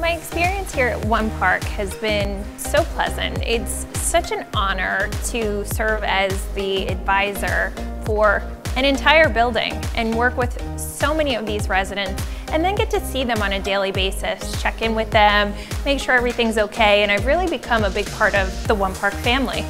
My experience here at One Park has been so pleasant. It's such an honor to serve as the advisor for an entire building and work with so many of these residents and then get to see them on a daily basis, check in with them, make sure everything's okay, and I've really become a big part of the One Park family.